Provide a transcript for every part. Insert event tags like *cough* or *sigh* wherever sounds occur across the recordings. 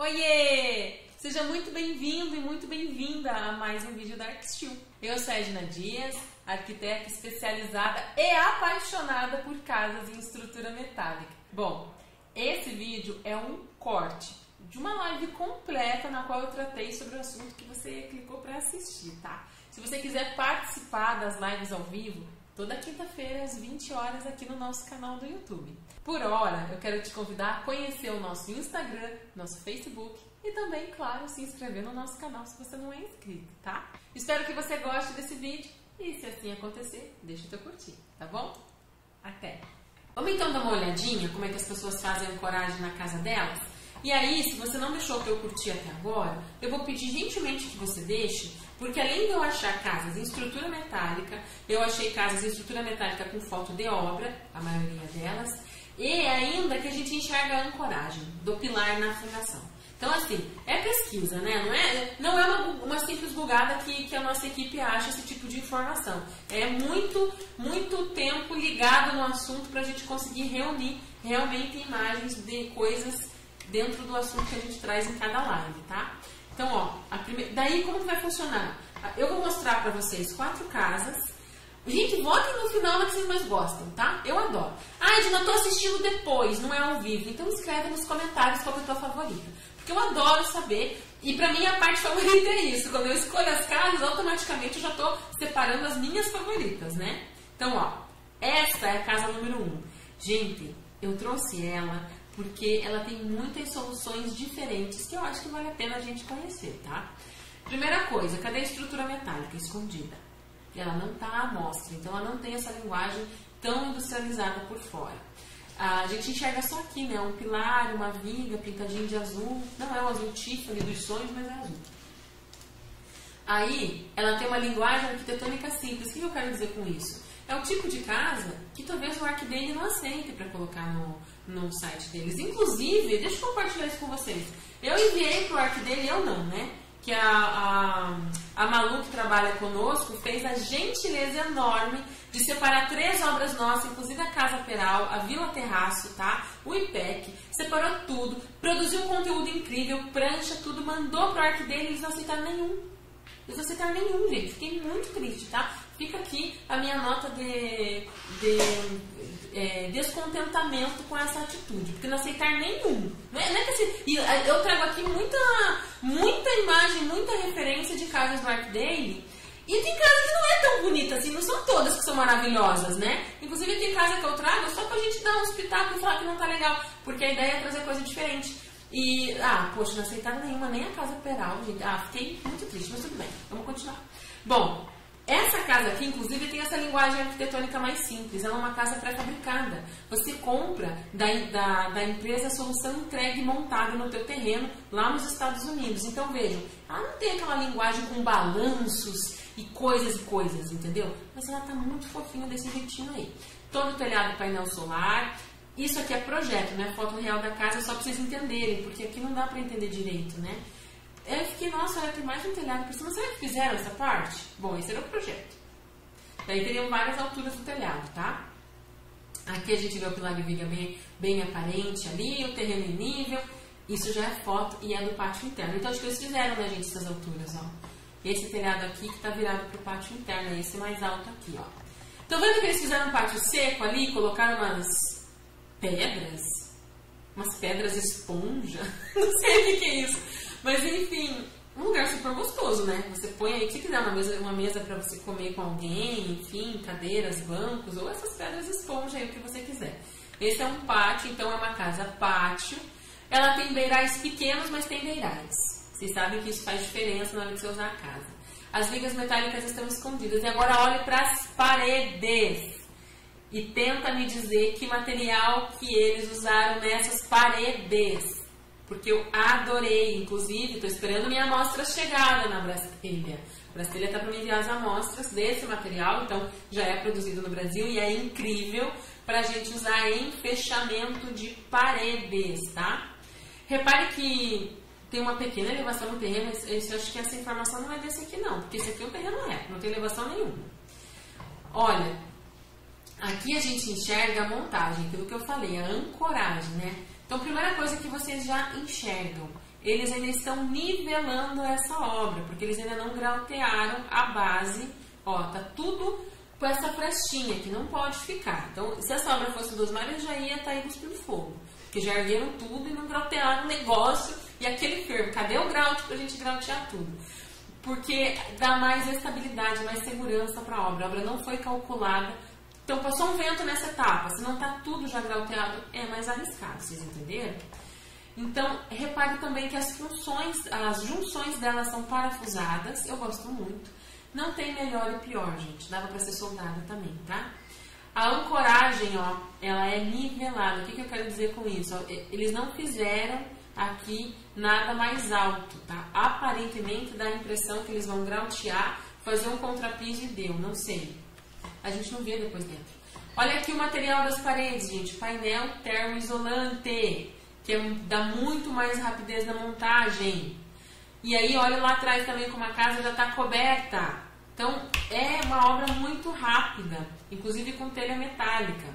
Oiê! Seja muito bem-vindo e muito bem-vinda a mais um vídeo da ArcSteel. Eu sou a Edna Dias, arquiteta especializada e apaixonada por casas em estrutura metálica. Bom, esse vídeo é um corte de uma live completa na qual eu tratei sobre o assunto que você clicou para assistir, tá? Se você quiser participar das lives ao vivo, toda quinta-feira às 20 horas aqui no nosso canal do YouTube. Por hora, eu quero te convidar a conhecer o nosso Instagram, nosso Facebook e também, claro, se inscrever no nosso canal se você não é inscrito, tá? Espero que você goste desse vídeo e se assim acontecer, deixa o teu curtir, tá bom? Até! Vamos então dar uma olhadinha como é que as pessoas fazem ancoragem na casa delas? E aí, se você não deixou o teu curtir até agora, eu vou pedir gentilmente que você deixe, porque além de eu achar casas em estrutura metálica, eu achei casas em estrutura metálica com foto de obra, a maioria delas, e ainda que a gente enxerga a ancoragem do pilar na fundação. Então, assim, é pesquisa, né? Não é, não é uma, uma simples bugada que, que a nossa equipe acha esse tipo de informação. É muito, muito tempo ligado no assunto para a gente conseguir reunir realmente imagens de coisas dentro do assunto que a gente traz em cada live, tá? Então, ó, prime... daí como que vai funcionar? Eu vou mostrar para vocês quatro casas Gente, votem no final na que vocês mais gostam, tá? Eu adoro. Ah, Edna, eu tô assistindo depois, não é ao vivo. Então escreve nos comentários qual é a tua favorita. Porque eu adoro saber. E pra mim a parte *laughs* favorita é isso. Quando eu escolho as casas, automaticamente eu já tô separando as minhas favoritas, né? Então, ó, essa é a casa número 1. Um. Gente, eu trouxe ela porque ela tem muitas soluções diferentes que eu acho que vale a pena a gente conhecer, tá? Primeira coisa, cadê a estrutura metálica escondida? Ela não está à mostra, então ela não tem essa linguagem tão industrializada por fora. A gente enxerga só aqui, né? Um pilar, uma viga pintadinho de azul. Não é o azul Tiffany dos sonhos, mas é azul. Aí, ela tem uma linguagem arquitetônica simples. O que eu quero dizer com isso? É o tipo de casa que talvez o ArcDane não aceite para colocar no, no site deles. Inclusive, deixa eu compartilhar isso com vocês. Eu enviei para o ArcDane, eu não, né? Que a, a, a Malu, que trabalha conosco, fez a gentileza enorme de separar três obras nossas, inclusive a Casa Peral, a Vila Terraço, tá? O IPEC, separou tudo, produziu um conteúdo incrível, prancha tudo, mandou pro arco dele, eles não aceitaram nenhum. Eles não aceitaram nenhum, gente. Fiquei muito triste, tá? Fica aqui a minha nota de, de é, descontentamento com essa atitude, porque não aceitar nenhum. Não é, não é que assim, eu trago aqui muita, muita imagem, muita referência de casas Arc Daily. E tem casa que não é tão bonita assim, não são todas que são maravilhosas, né? Inclusive tem casa que eu trago só pra gente dar um espetáculo e falar que não tá legal, porque a ideia é trazer coisa diferente. E, ah, poxa, não aceitaram nenhuma, nem a casa Peral, gente. Ah, fiquei muito triste, mas tudo bem, vamos continuar. Bom, essa casa aqui, inclusive, tem essa linguagem arquitetônica mais simples. Ela é uma casa pré-fabricada. Você compra da, da, da, empresa a solução entregue montada no teu terreno lá nos Estados Unidos. Então, vejam, ela não tem aquela linguagem com balanços e coisas e coisas, entendeu? Mas ela tá muito fofinha desse jeitinho aí. Todo telhado painel solar. Isso aqui é projeto, né? Foto real da casa, só para vocês entenderem, porque aqui não dá para entender direito, né? Eu fiquei, nossa, olha, tem mais um telhado por cima. Será que fizeram essa parte? Bom, esse era o projeto. Daí teriam várias alturas do telhado, tá? Aqui a gente vê o pilar de viga bem, bem aparente ali, o terreno em nível. Isso já é foto e é do pátio interno. Então acho que eles fizeram, né, gente, essas alturas, ó. Esse telhado aqui que está virado para o pátio interno, esse mais alto aqui, ó. Estão vendo que eles fizeram um pátio seco ali, colocaram umas pedras? Umas pedras esponja? *laughs* Não sei o que, que é isso. Mas enfim, um lugar super gostoso, né? Você põe aí, se quiser, uma mesa, uma mesa para você comer com alguém, enfim, cadeiras, bancos, ou essas pedras esponja aí, o que você quiser. Esse é um pátio, então é uma casa pátio. Ela tem beirais pequenos, mas tem beirais. Vocês sabem que isso faz diferença na hora de você usar a casa. As vigas metálicas estão escondidas. E agora olhe para as paredes. E tenta me dizer que material que eles usaram nessas paredes porque eu adorei. Inclusive, estou esperando minha amostra chegada na Brastelha. A Brastelha está para me enviar as amostras desse material, então já é produzido no Brasil e é incrível para a gente usar em fechamento de paredes, tá? Repare que tem uma pequena elevação no terreno, esse, acho que essa informação não é desse aqui não, porque esse aqui é um terreno reto, não tem elevação nenhuma. Olha, aqui a gente enxerga a montagem, aquilo que eu falei, a ancoragem, né? Então, primeira coisa que vocês já enxergam eles ainda estão nivelando essa obra, porque eles ainda não grautearam a base. Ó, tá tudo com essa frestinha que não pode ficar. Então, se essa obra fosse dos mares, já ia estar tá aí fogo. Porque já ergueram tudo e não grautearam o negócio e aquele fervo. Cadê o grout para a gente grautear tudo? Porque dá mais estabilidade, mais segurança para a obra. A obra não foi calculada. Então, passou um vento nessa etapa. Se não está tudo já grauteado, é mais arriscado. Vocês entenderam? Então, repare também que as funções, as junções delas são parafusadas. Eu gosto muito. Não tem melhor e pior, gente. Dava para ser soldada também, tá? A ancoragem, ó, ela é nivelada. O que, que eu quero dizer com isso? Eles não fizeram aqui nada mais alto, tá? Aparentemente dá a impressão que eles vão grautear, fazer um contrapiso e deu, não sei. A gente não vê depois dentro. Olha aqui o material das paredes, gente. Painel termoisolante, que é, dá muito mais rapidez na montagem. E aí, olha lá atrás também como a casa já está coberta. Então, é uma obra muito rápida, inclusive com telha metálica.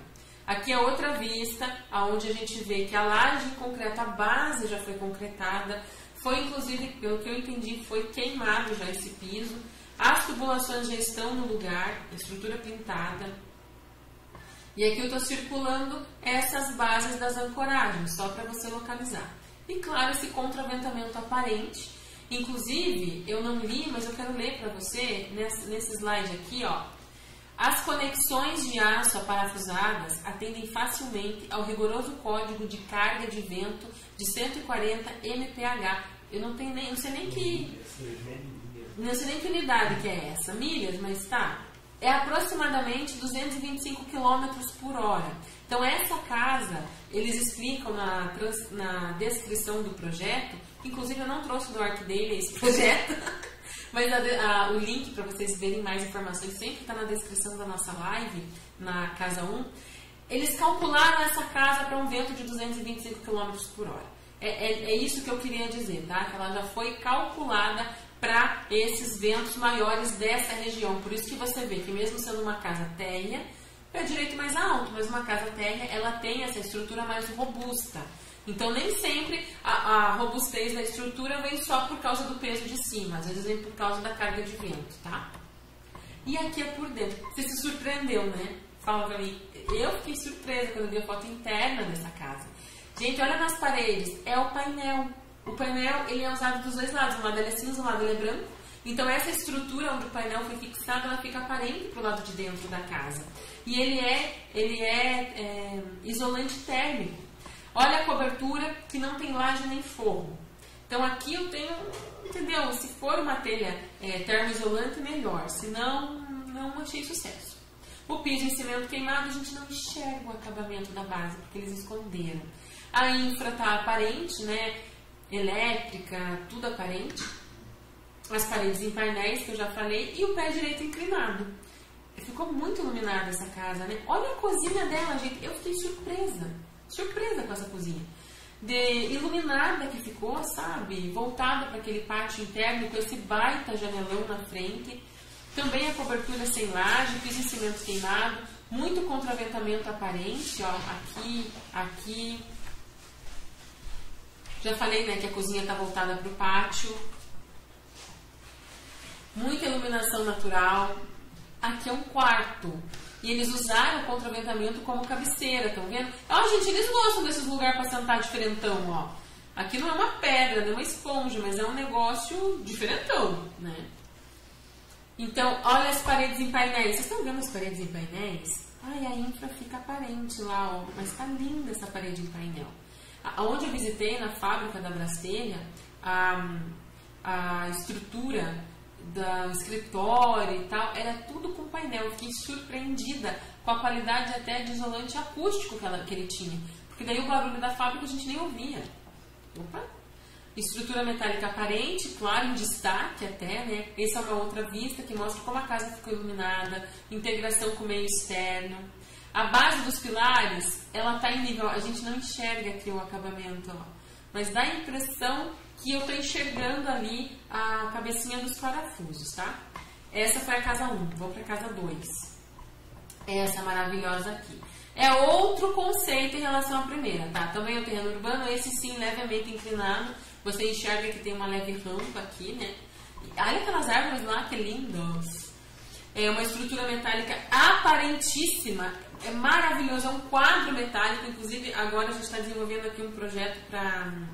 Aqui é outra vista, onde a gente vê que a laje de concreto, a base já foi concretada. Foi, inclusive, pelo que eu entendi, foi queimado já esse piso. As tubulações já estão no lugar, estrutura pintada. E aqui eu estou circulando essas bases das ancoragens, só para você localizar. E claro, esse contraventamento aparente, Inclusive, eu não li, mas eu quero ler para você nesse, slide aqui, ó. As conexões de aço parafusadas atendem facilmente ao rigoroso código de carga de vento de 140 mph. Eu não tenho nem, não sei nem que não sei nem que unidade que é essa, milhas, mas tá. É aproximadamente 225 km por hora. Então essa casa, eles explicam na, na descrição do projeto Inclusive, eu não trouxe do Arcdaily esse *laughs* projeto, mas a, a, o link para vocês verem mais informações sempre está na descrição da nossa live, na Casa 1. Eles calcularam essa casa para um vento de 225 km por hora. É, é, é, isso que eu queria dizer, tá? Que ela já foi calculada para esses ventos maiores dessa região. Por isso que você vê que mesmo sendo uma casa térrea, é direito mais alto, mas uma casa térrea, ela tem essa estrutura mais robusta. Então, nem sempre a, a, robustez da estrutura vem só por causa do peso de cima, às vezes vem por causa da carga de vento, tá? E aqui é por dentro. Você se surpreendeu, né? Fala pra mim. Eu fiquei surpresa quando vi a foto interna dessa casa. Gente, olha nas paredes. É o painel. O painel, ele é usado dos dois lados. Um lado ele é cinza, um lado ele é branco. Então, essa estrutura onde o painel foi fixado, ela fica aparente pro lado de dentro da casa. E ele é, ele é, é isolante térmico. Olha a cobertura que não tem laje nem forro. Então aqui eu tenho, entendeu? Se for uma telha é, termoisolante, melhor. Se não, não achei sucesso. O piso em cimento queimado, a gente não enxerga o acabamento da base, porque eles esconderam. A infra está aparente, né? Elétrica, tudo aparente. As paredes em painéis, que eu já falei, e o pé direito inclinado. Ficou muito iluminada essa casa, né? Olha a cozinha dela, gente. Eu fiquei surpresa surpresa com essa cozinha. De iluminada que ficou, sabe? Voltada para aquele pátio interno com esse baita janelão na frente. Também a cobertura sem laje, piso de cimento queimado, muito contraventamento aparente, ó, aqui, aqui. Já falei, né, que a cozinha está voltada para o pátio. Muita iluminação natural. Aqui é um quarto. E eles usaram o contraventamento como cabeceira, estão vendo? Ó, gente, eles gostam desses lugares para sentar diferentão, ó. Aqui não é uma pedra, não é uma esponja, mas é um negócio diferentão, né? Então, olha as paredes em painéis. Vocês estão vendo as paredes em painéis? Ai, a infra fica aparente lá, ó. Mas tá linda essa parede em painel. Onde eu visitei, na fábrica da Brastelha, a, a estrutura do escritório e tal, era tudo com painel. Eu fiquei surpreendida com a qualidade até de isolante acústico que, ela, que ele tinha. Porque daí o barulho da fábrica a gente nem ouvia. Opa! Estrutura metálica aparente, claro, em destaque até, né? Essa é uma outra vista que mostra como a casa ficou iluminada, integração com o meio externo. A base dos pilares, ela está em nível, a gente não enxerga aqui o acabamento, ó, mas dá a impressão que eu estou enxergando ali a cabecinha dos parafusos, tá? Essa foi a casa 1, vou para casa 2. Essa maravilhosa aqui. É outro conceito em relação à primeira, tá? Também o terreno urbano, esse sim levemente inclinado, Você enxerga que tem uma leve rampa aqui, né? Olha aquelas árvores lá, que lindas. É uma estrutura metálica aparentíssima. É maravilhoso, é um quadro metálico. Inclusive, agora a gente está desenvolvendo aqui um projeto para hum,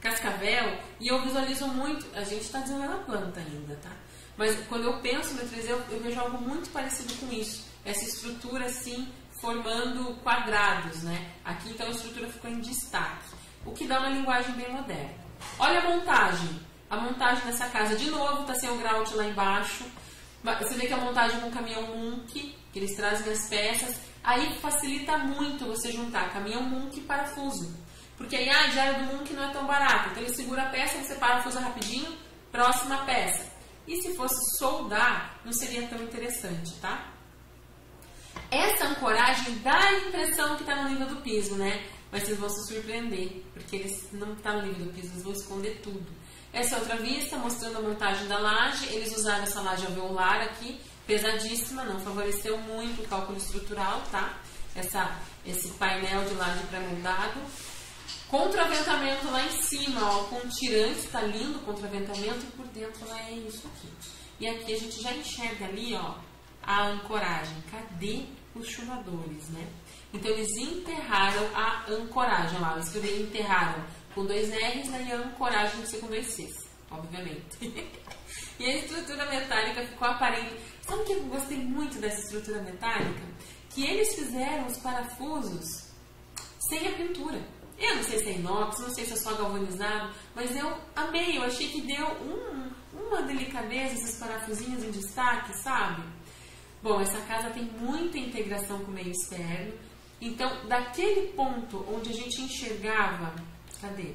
Cascavel e eu visualizo muito. A gente está desenvolvendo a planta ainda, tá? Mas quando eu penso no 3D, eu, eu vejo algo muito parecido com isso. Essa estrutura assim, formando quadrados, né? Aqui então a estrutura ficou em destaque, o que dá uma linguagem bem moderna. Olha a montagem. A montagem dessa casa, de novo, está sem o grout lá embaixo. Você vê que a montagem com caminhão Munk, que eles trazem as peças, aí facilita muito você juntar caminhão Munk e parafuso. Porque aí a ah, diária do Munk não é tão barata. Então ele segura a peça, você parafusa rapidinho, próxima peça. E se fosse soldar, não seria tão interessante, tá? Essa ancoragem dá a impressão que está no nível do piso, né? Mas vocês vão se surpreender, porque eles não está no nível do piso, eles vão esconder tudo. Essa é outra vista, mostrando a montagem da laje. Eles usaram essa laje alveolar aqui, pesadíssima, não favoreceu muito o cálculo estrutural, tá? Essa, esse painel de laje pré-moldado. Contraventamento lá em cima, ó, com tirante, tá lindo o contraventamento, e por dentro é isso aqui. E aqui a gente já enxerga ali, ó, a ancoragem. Cadê os chuvadores, né? Então eles enterraram a ancoragem lá. Escrevi enterraram com dois R's né, e a ancoragem tem que ser com dois C's, obviamente. *laughs* e a estrutura metálica ficou aparente. Sabe o que eu gostei muito dessa estrutura metálica? Que eles fizeram os parafusos sem a pintura. Eu não sei se é inox, não sei se é só galvanizado, mas eu amei, eu achei que deu um, uma delicadeza esses parafusinhos em destaque, sabe? Bom, essa casa tem muita integração com o meio externo, então daquele ponto onde a gente enxergava, cadê?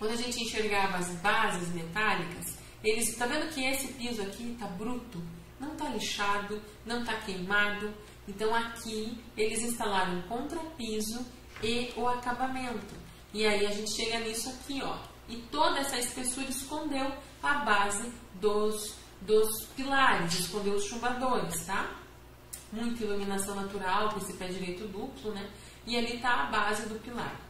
Onde a gente enxergava as bases metálicas, eles, tá vendo que esse piso aqui tá bruto, não tá lixado, não tá queimado. Então aqui eles instalaram um contrapiso e o acabamento. E aí a gente chega nisso aqui, ó. E toda essa espessura escondeu a base dos, dos pilares, escondeu os chumbadores, tá? Muita iluminação natural com esse pé direito duplo, né? E ali está a base do pilar.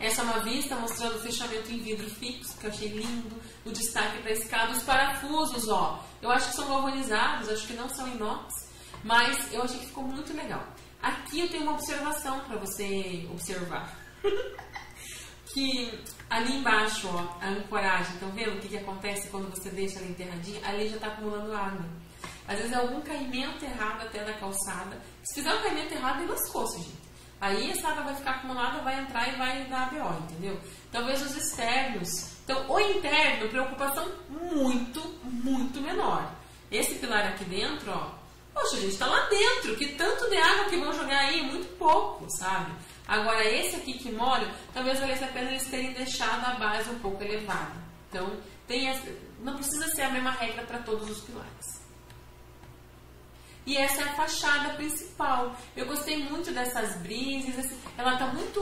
Essa é uma vista mostrando o fechamento em vidro fixo, que eu achei lindo. O destaque para escada, os parafusos, ó. Eu acho que são galvanizados, acho que não são inox, mas eu achei que ficou muito legal. Aqui eu tenho uma observação para você observar. *laughs* que ali embaixo, ó, a ancoragem, estão vendo o que, que acontece quando você deixa ela enterradinha? Ali já está acumulando água. Às vezes é algum caimento errado até da calçada. Se fizer um caimento errado, ele lascou-se, gente. Aí essa água vai ficar acumulada, vai entrar e vai dar BO, entendeu? Talvez os externos. Então, o interno, preocupação muito, muito menor. Esse pilar aqui dentro, ó, Poxa, gente, está lá dentro. Que tanto de água que vão jogar aí? Muito pouco, sabe? Agora, esse aqui que molha, talvez valesse a pena eles terem deixado a base um pouco elevada. Então, tem essa, não precisa ser a mesma regra para todos os pilares. E essa é a fachada principal. Eu gostei muito dessas brisas. Ela tá muito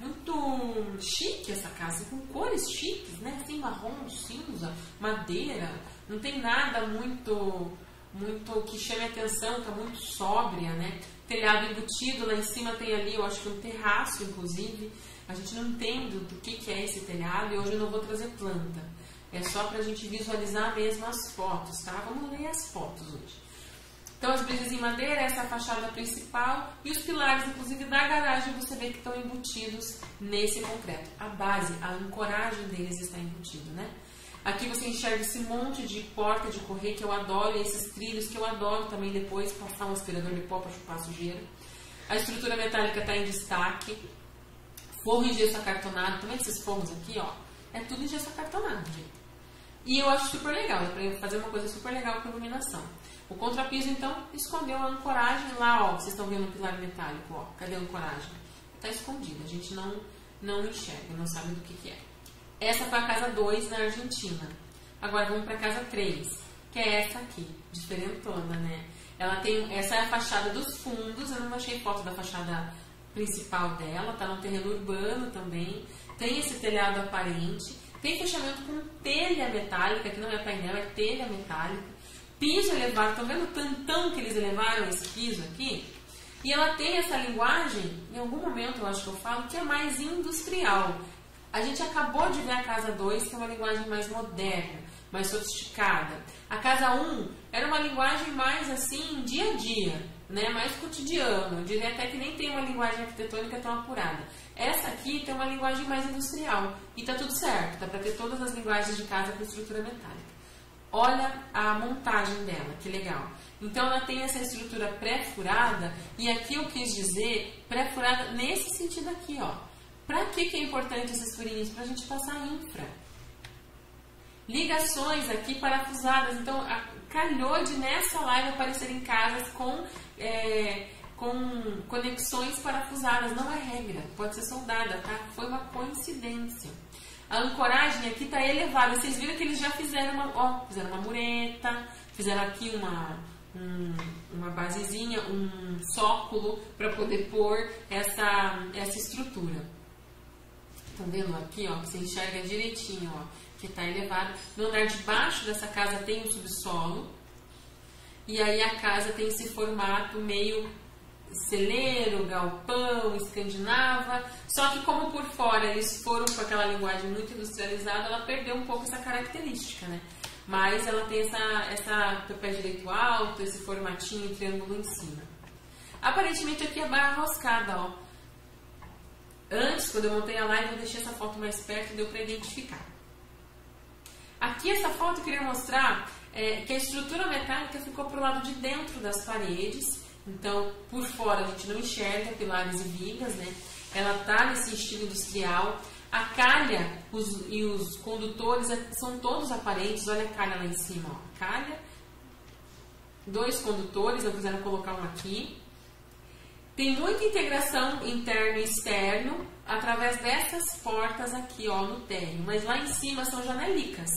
muito chique essa casa, com cores chiques, né? Assim, marrom, cinza, madeira. Não tem nada muito muito que chame atenção, tá muito sóbria, né? Telhado embutido, lá em cima tem ali, eu acho que um terraço, inclusive. A gente não entende do que, que é esse telhado e hoje eu não vou trazer planta. É só para a gente visualizar mesmo as fotos, tá? Vamos ler as fotos hoje. Então, as brisas em madeira, essa é a fachada principal e os pilares, inclusive, da garagem, você vê que estão embutidos nesse concreto. A base, a ancoragem deles está embutida, né? Aqui você enxerga esse monte de porta de correr que eu adoro, e esses trilhos que eu adoro também depois, passar um aspirador de pó para chupar a sujeira. A estrutura metálica está em destaque. Forro em gesso acartonado, também esses forros aqui, ó, é tudo em gesso acartonado, gente. E eu acho super legal, é para fazer uma coisa super legal com iluminação. O contrapiso, então, escondeu a ancoragem lá, ó, vocês estão vendo o pilar metálico, ó, cadê a ancoragem? Está escondida, a gente não, não enxerga, não sabe do que, que é. Essa foi a casa 2 na Argentina. Agora vamos para a casa 3, que é essa aqui, diferentona, né? Ela tem, essa é a fachada dos fundos, eu não achei foto da fachada principal dela, tá no terreno urbano também. Tem esse telhado aparente, tem fechamento com telha metálica, que não é painel, é telha metálica. Piso elevado, estão vendo o tantão que eles elevaram esse piso aqui? E ela tem essa linguagem, em algum momento eu acho que eu falo, que é mais industrial A gente acabou de ver a casa 2, que é uma linguagem mais moderna, mais sofisticada. A casa 1 um era uma linguagem mais assim, dia a dia, né? mais cotidiano. Eu diria até que nem tem uma linguagem arquitetônica tão apurada. Essa aqui tem uma linguagem mais industrial. E tá tudo certo, dá para ter todas as linguagens de casa com estrutura metálica. Olha a montagem dela, que legal. Então ela tem essa estrutura pré-furada, e aqui eu quis dizer pré-furada nesse sentido aqui, ó para que, que é importante esses furinhos? Para a gente passar infra. Ligações aqui parafusadas. Então, a, calhou de nessa live aparecer em casas com, é, com conexões parafusadas. Não é regra, pode ser soldada, tá? Foi uma coincidência. A ancoragem aqui está elevada. Vocês viram que eles já fizeram uma, ó, fizeram uma mureta, fizeram aqui uma, um, uma basezinha, um sóculo para poder pôr essa, essa estrutura. Tá vendo aqui, ó, que você enxerga direitinho, ó, que está elevado. No andar de baixo dessa casa tem um subsolo. E aí a casa tem esse formato meio celeiro, galpão, escandinava. Só que como por fora eles foram com aquela linguagem muito industrializada, ela perdeu um pouco essa característica, né? Mas ela tem essa, essa pé direito alto, esse formatinho triângulo em cima. Aparentemente aqui é barra roscada, ó. Antes, quando eu montei a live, eu deixei essa foto mais perto deu para identificar. Aqui essa foto eu queria mostrar é, que a estrutura metálica ficou para o lado de dentro das paredes. Então, por fora a gente não enxerga pilares e vigas, né? Ela tá nesse estilo industrial. A calha os, e os condutores é, são todos aparentes. Olha a calha lá em cima, ó. Calha, dois condutores, eu quiser colocar um aqui. Tem muita integração interno e externo através dessas portas aqui, ó, no térreo. Mas lá em cima são janelicas.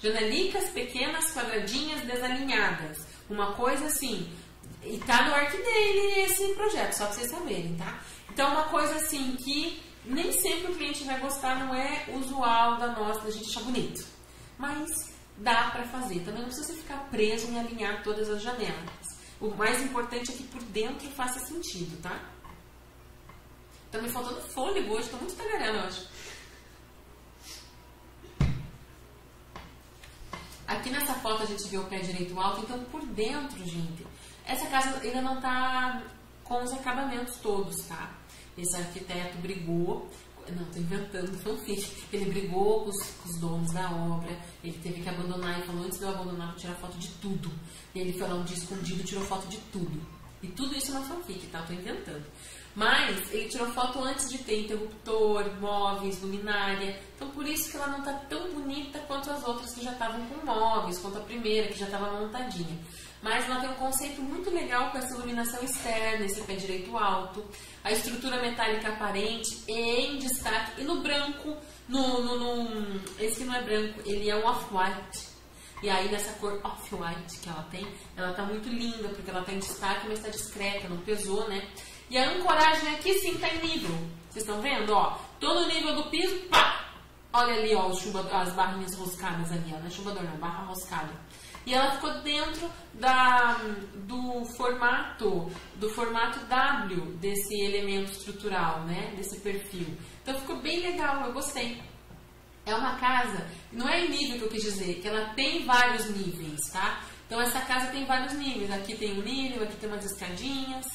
Janelicas pequenas, quadradinhas, desalinhadas. Uma coisa assim. E tá no arc dele esse projeto, só pra vocês saberem, tá? Então, uma coisa assim que nem sempre o cliente vai gostar, não é usual da nossa, da gente achar bonito. Mas dá para fazer. Também não precisa ficar preso em alinhar todas as janelas. O mais importante é que por dentro faça sentido, tá? Tá me faltando fôlego hoje, tô muito tagarela hoje. Aqui nessa foto a gente vê o pé direito alto, então por dentro, gente, essa casa ainda não tá com os acabamentos todos, tá? Esse arquiteto brigou não, estou inventando fanfic. Ele brigou com os, com os, donos da obra, ele teve que abandonar e falou: antes de eu abandonar, vou tirar foto de tudo. E ele foi lá um dia escondido tirou foto de tudo. E tudo isso é uma fanfic, tá? Estou inventando. Mas ele tirou foto antes de ter interruptor, móveis, luminária. Então por isso que ela não está tão bonita quanto as outras que já estavam com móveis, quanto a primeira que já estava montadinha. Mas ela tem um conceito muito legal com essa iluminação externa, esse pé direito alto, a estrutura metálica aparente em destaque, e no branco, no, no, no esse que não é branco, ele é um off-white. E aí nessa cor off-white que ela tem, ela tá muito linda, porque ela tá em destaque, mas está discreta, não pesou, né? E a ancoragem aqui sim tá em nível. Vocês estão vendo, ó? Tô no nível do piso, pá! Olha ali, ó, as barrinhas roscadas ali, ó. Não é chuvador, não, barra roscada e ela ficou dentro da, do formato do formato W desse elemento estrutural, né? Desse perfil. Então ficou bem legal, eu gostei. É uma casa, não é nível que eu quis dizer, que ela tem vários níveis, tá? Então essa casa tem vários níveis. Aqui tem um nível, aqui tem umas escadinhas.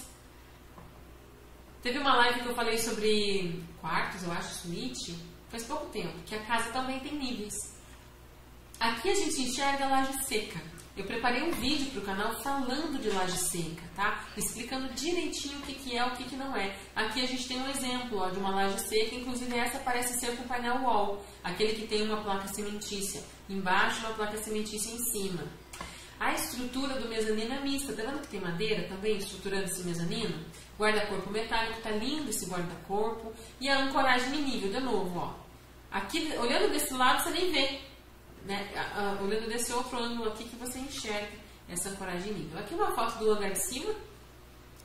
Teve uma live que eu falei sobre quartos, eu acho, suíte, faz pouco tempo, que a casa também tem níveis. Aqui a gente enxerga a laje seca. Eu preparei um vídeo para o canal falando de laje seca, tá? Explicando direitinho o que, que é o que, que não é. Aqui a gente tem um exemplo ó, de uma laje seca, inclusive essa parece ser com painel wall, aquele que tem uma placa cimentícia embaixo uma placa cimentícia em cima. A estrutura do mezanino é mista. Tá vendo que tem madeira também estruturando esse mezanino? Guarda-corpo metálico, tá lindo esse guarda-corpo. E a ancoragem em nível, de novo, ó. Aqui, olhando desse lado, você nem vê né, olhando desse outro ângulo aqui que você enxerga essa ancoragem nível. Aqui uma foto do andar de cima,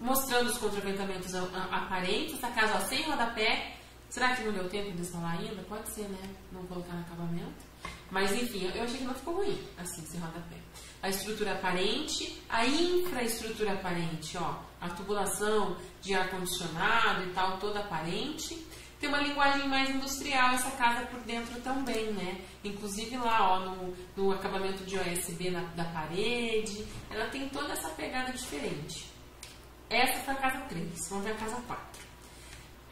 mostrando os contraventamentos aparentes, essa casa ó, sem rodapé. Será que não deu tempo de instalar ainda? Pode ser, né? Não colocar no acabamento. Mas enfim, eu achei que não ficou ruim, assim, sem rodapé. A estrutura aparente, a infraestrutura aparente, ó, a tubulação de ar-condicionado e tal, toda aparente. Tem uma linguagem mais industrial essa casa por dentro também, né? Inclusive lá, ó, no, no acabamento de OSB na, da parede, ela tem toda essa pegada diferente. Essa foi a casa 3, vamos ver a casa 4.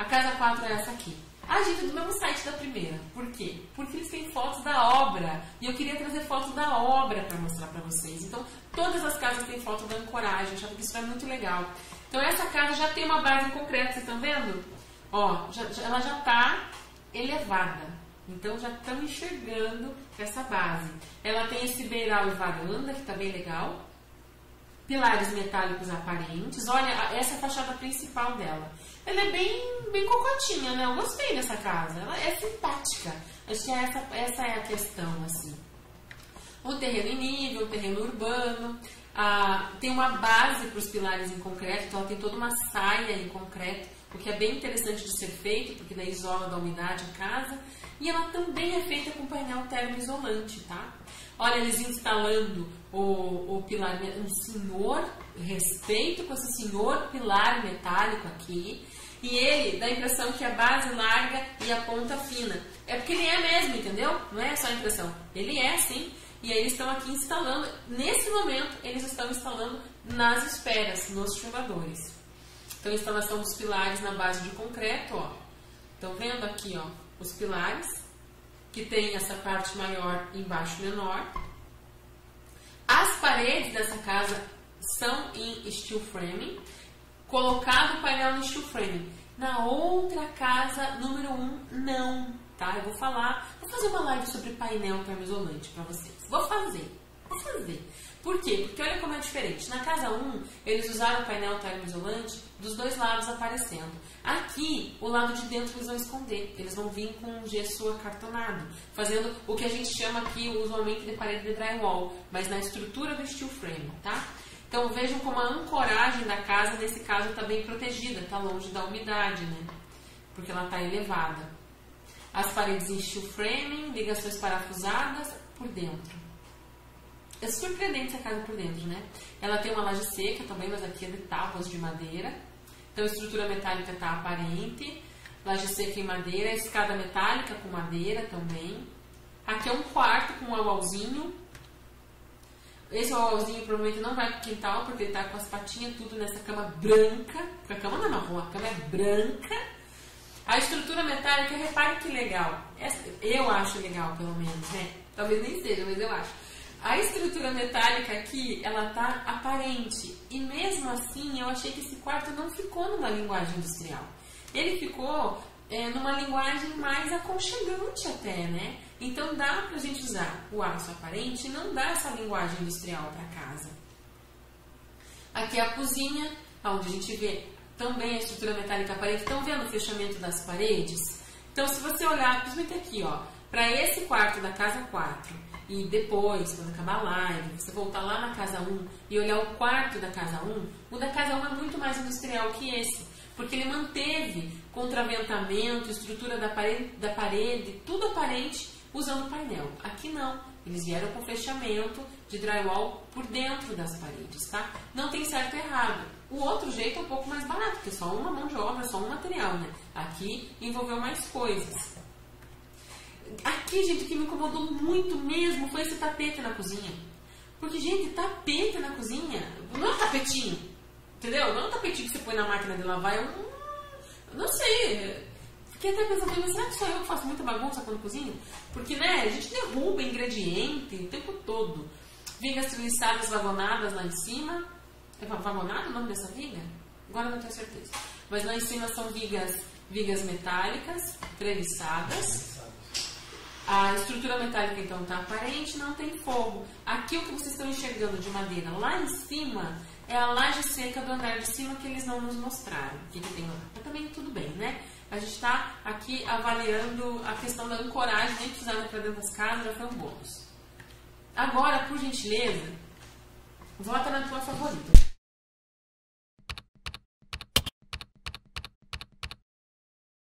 A casa 4 é essa aqui. A gente é do mesmo site da primeira. Por quê? Porque eles têm fotos da obra. E eu queria trazer fotos da obra para mostrar para vocês. Então, todas as casas têm foto da ancoragem. Eu achava que isso é muito legal. Então, essa casa já tem uma base concreta, vocês estão vendo? Ó, já, já, ela já está elevada. Então, já estão enxergando essa base. Ela tem esse beiral e varanda, que está bem legal. Pilares metálicos aparentes. Olha, essa é a fachada principal dela ela é bem, bem cocotinha, né? Eu gostei dessa casa. Ela é simpática. Acho que essa, essa é a questão, assim. Um terreno em nível, um terreno urbano. Ah, tem uma base para os pilares em concreto, então ela tem toda uma saia em concreto, o que é bem interessante de ser feito, porque daí isola da umidade em casa. E ela também é feita com painel termoisolante, tá? Olha, eles instalando o, o pilar, um senhor, respeito com esse senhor pilar metálico aqui, e ele dá a impressão que a base larga e a ponta fina. É porque ele é mesmo, entendeu? Não é só a impressão. Ele é sim. E aí eles estão aqui instalando, nesse momento, eles estão instalando nas esferas, nos chumbadores. Então, a instalação dos pilares na base de concreto, ó. Estão vendo aqui, ó, os pilares, que tem essa parte maior embaixo menor. As paredes dessa casa são em steel framing colocado o painel no steel frame. Na outra casa, número 1, um, não, tá? Eu vou falar, vou fazer uma live sobre painel termoisolante para vocês. Vou fazer, Por quê? Porque olha como é diferente. Na casa 1, eles usaram o painel termoisolante dos dois lados aparecendo. Aqui, o lado de dentro eles vão esconder. Eles vão vir com gesso acartonado, fazendo o que a gente chama aqui usualmente de parede de drywall, mas na estrutura do steel frame, tá? Então vejam como a ancoragem da casa, nesse caso, está bem protegida, está longe da umidade, né? Porque ela está elevada. As paredes em steel framing, ligações parafusadas por dentro. É surpreendente essa casa por dentro, né? Ela tem uma laje seca também, mas aqui é de tábuas de madeira. Então a estrutura metálica está aparente. Laje seca em madeira, escada metálica com madeira também. Aqui é um quarto com um awalzinho esse ovalzinho provavelmente não vai pro quintal, porque ele tá com as patinhas tudo nessa cama branca. Porque a cama não é marrom, a cama é branca. A estrutura metálica, repare que legal. Eu acho legal, pelo menos, né? Talvez nem seja, mas eu acho. A estrutura metálica aqui, ela tá aparente. E mesmo assim, eu achei que esse quarto não ficou numa linguagem industrial. Ele ficou é, numa linguagem mais aconchegante até, né? Então dá para a gente usar o aço aparente e não dá essa linguagem industrial para casa. Aqui é a cozinha, onde a gente vê também a estrutura metálica aparente. Estão vendo o fechamento das paredes? Então se você olhar, principalmente aqui, ó, para esse quarto da casa 4 e depois, quando acabar a live, você voltar lá na casa 1 e olhar o quarto da casa 1, o da casa 1 é muito mais industrial que esse, porque ele manteve contraventamento, estrutura da parede, da parede tudo aparente usando painel. Aqui não, eles vieram com fechamento de drywall por dentro das paredes, tá? Não tem certo e errado. O outro jeito é um pouco mais barato, porque só uma mão de obra, só um material, né? Aqui envolveu mais coisas. Aqui, gente, o que me incomodou muito mesmo foi esse tapete na cozinha. Porque, gente, tapete na cozinha não é um tapetinho, entendeu? Não é um tapetinho que você põe na máquina de lavar, é um. Não sei, Fiquei até pensando, mas será que sou eu que faço muita bagunça quando cozinho? Porque, né, a gente derruba ingrediente o tempo todo. Vigas treliçadas vagonadas lá em cima. É vagonada o nome dessa viga? Agora não tenho certeza. Mas lá em cima são vigas, vigas metálicas, treliçadas. A estrutura metálica, então, está aparente, não tem fogo. Aqui o que vocês estão enxergando de madeira lá em cima é a laje seca do andar de cima que eles não nos mostraram. Que, tem lá? Mas também tudo bem, né? A gente está aqui avaliando a questão da ancoragem nem precisando para dentro das casas, já foi um bônus. Agora, por gentileza, vota na tua favorita.